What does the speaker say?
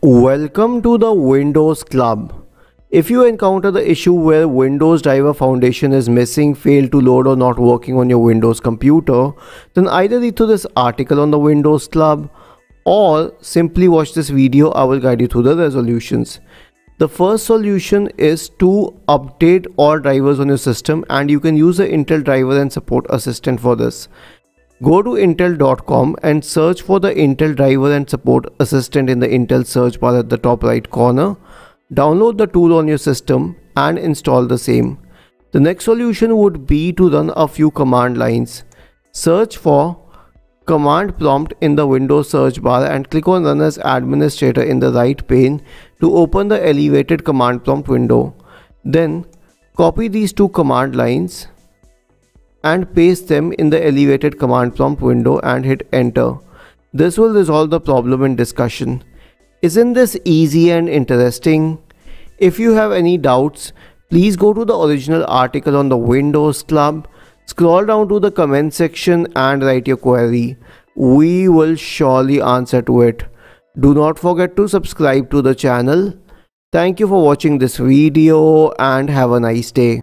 Welcome to the Windows Club. If you encounter the issue where Windows Driver Foundation is missing, failed to load or not working on your Windows computer, then either read through this article on the Windows Club or simply watch this video, I will guide you through the resolutions. The first solution is to update all drivers on your system and you can use the Intel Driver and Support Assistant for this. Go to intel.com and search for the Intel Driver and Support Assistant in the Intel search bar at the top right corner. Download the tool on your system and install the same. The next solution would be to run a few command lines. Search for command prompt in the Windows search bar and click on run as administrator in the right pane to open the elevated command prompt window. Then copy these two command lines and paste them in the elevated command prompt window and hit enter. This will resolve the problem in discussion. Isn't this easy and interesting? If you have any doubts, please go to the original article on the Windows Club, scroll down to the comment section and write your query. We will surely answer to it. Do not forget to subscribe to the channel. Thank you for watching this video and have a nice day.